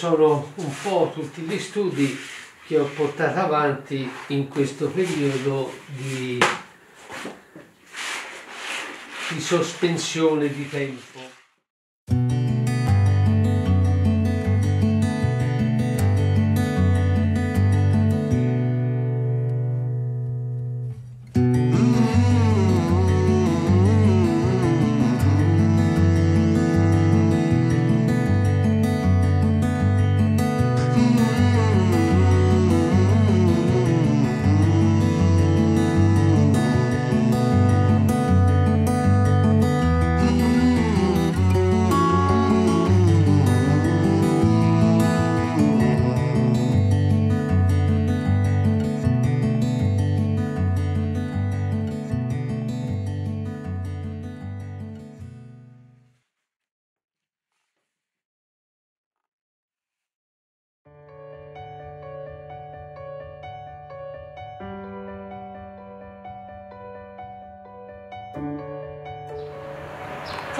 sono un po' tutti gli studi che ho portato avanti in questo periodo di, di sospensione di tempo.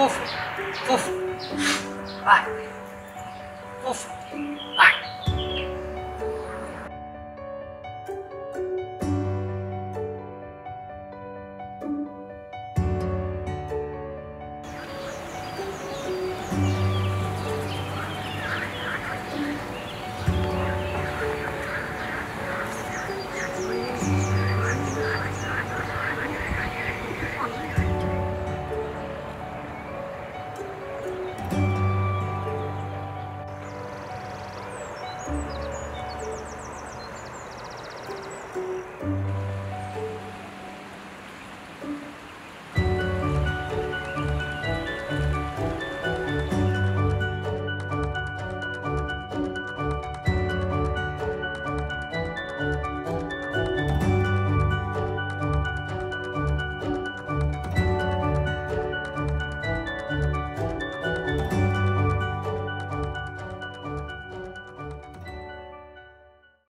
Fofo. Fofo. Vai. Fofo. Vai.